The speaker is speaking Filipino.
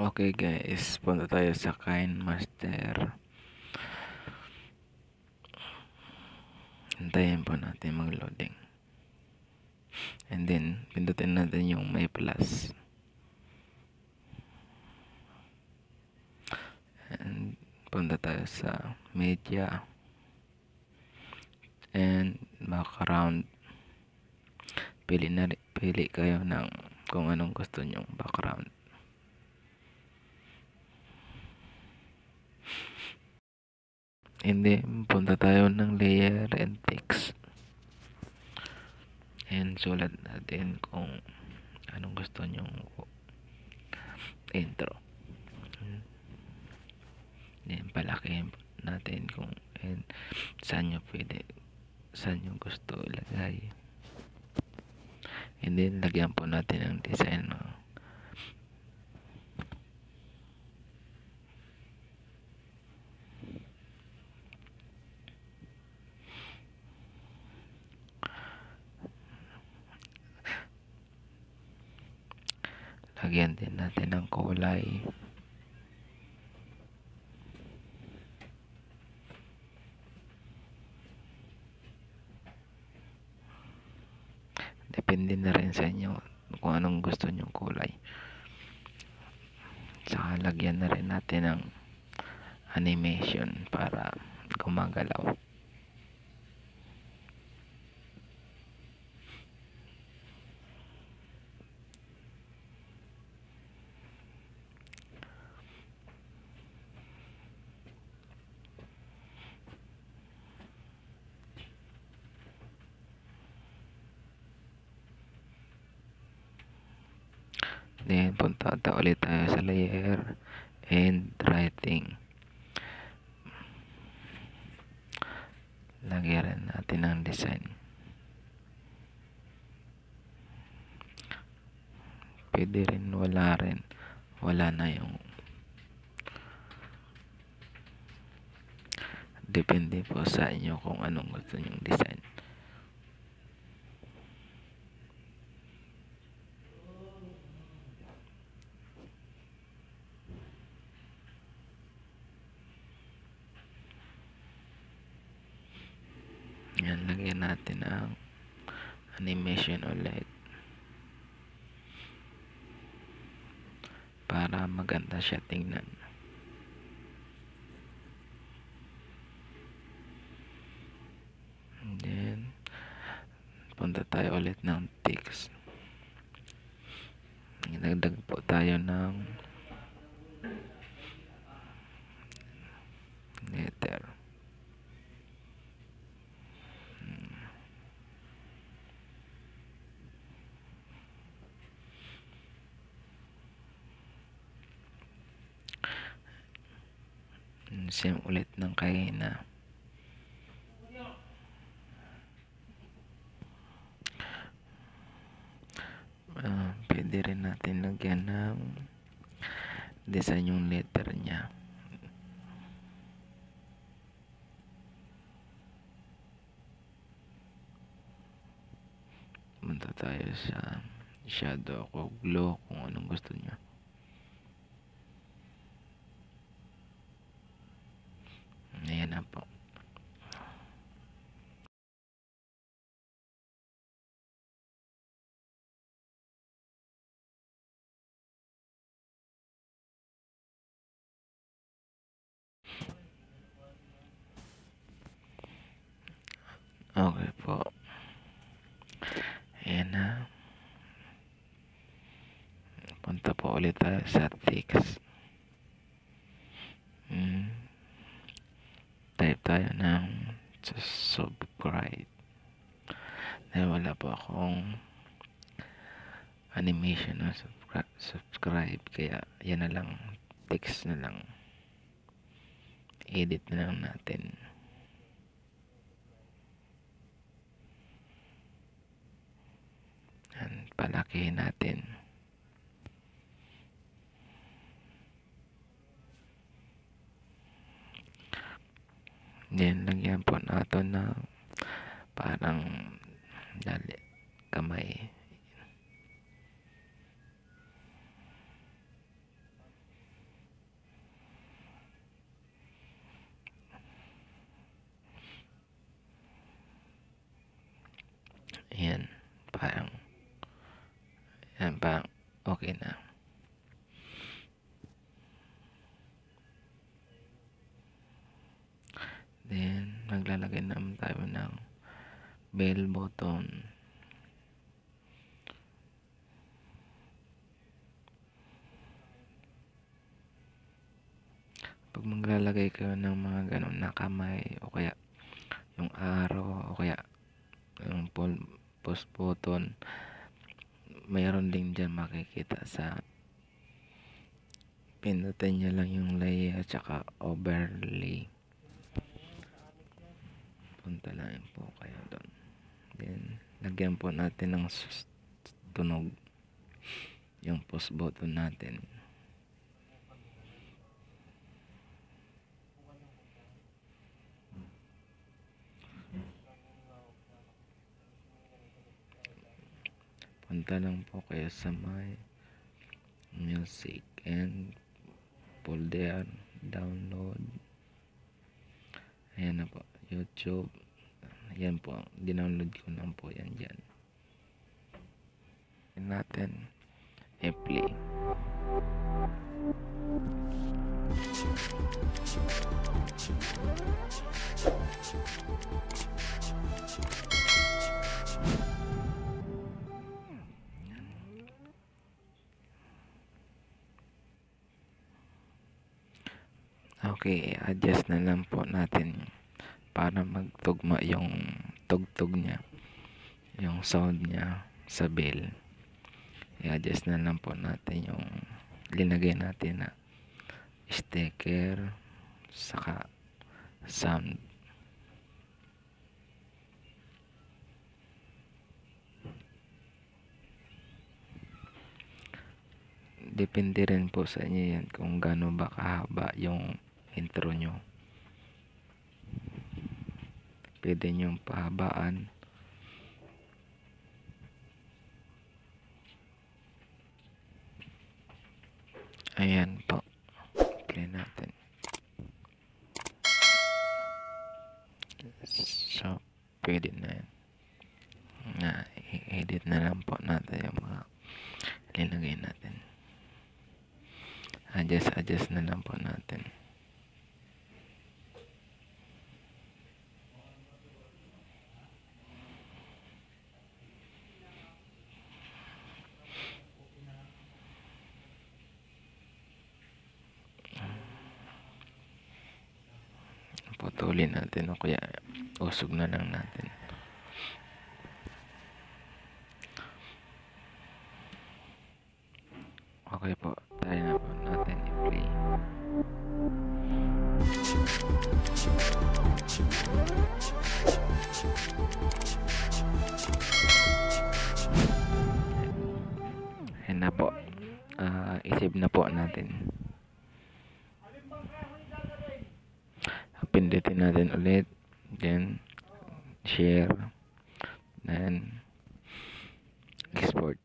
Okay guys, punta tayo sa Kind Master. Hintayin po natin mag-loading. And then, pindutin natin yung may plus. And punta tayo sa media. And background. Pili na pili kayo ng kung anong gusto nyong background. Hindi, punta tayo ng layer and text. And sulat natin kung anong gusto nyong intro. Then, palaki natin kung and saan nyo pwede, saan nyo gusto ilagay. And then, lagyan po natin ang design. No? Lagyan din natin ng kulay. Depende na rin sa inyo kung anong gusto nyong kulay. Saka lagyan na rin natin ng animation para gumagalaw Then, punta ta ulit tayo sa layer and writing. Lagyan natin ang design. Pwede rin, wala rin. Wala na yung depende po sa inyo kung anong gusto nyong design. Yan, lagyan natin ang animation ulit. Para maganda siya tingnan. And then, punta tayo ulit ng text. Nagdag po tayo ng letter. Same ulit ng kahina. Uh, pwede rin natin lagyan ng design yung letter niya. Punta tayo sa shadow o glow kung anong gusto niyo. Ayan po. Okay po. Ayan na. Punta po ulit tayo sa text. Tayo ng subscribe. Dahil wala po akong animation na subscribe. Kaya yan na lang. Text na lang. Edit na lang natin. Yan, palakihin natin. Then, lagyan po nato na parang dali, kamay. Ayan, parang, ayan, parang okay na. Then maglalagay naman tayo ng bell button. Pag maglalagay kayo ng mga ganun na kamay o kaya yung arrow o kaya yung post button mayroon din dyan makikita sa pindutin nyo lang yung layer at saka overlay punta lang po kayo doon. Then lagyan po natin ng tunog. Yung post button natin. Punta lang po kayo sa my music and folder. Download. Ayan na po youtube. Ayan po. Dinownload ko lang po yan dyan. Ayan natin. I-play Okay, adjust na lang po natin para magtugma yung tugtog niya. Yung sound niya sa bell. I-adjust na lang po natin yung linagay natin na sticker saka sound. Depende rin po sa inyo yan kung gaano ba kahaba yung intro nyo. Pwede nyo pahabaan. Ayan po. Play natin. So, pwede na yan. Na, i-edit na lang po natin yung mga linagay natin. Adjust, adjust na lang po natin. Putulin natin o kaya usog na lang natin. Okay po tayo na po natin i-play. Ayan. Na po. Ah, isip na po natin pindutin natin ulit. Then share. Then export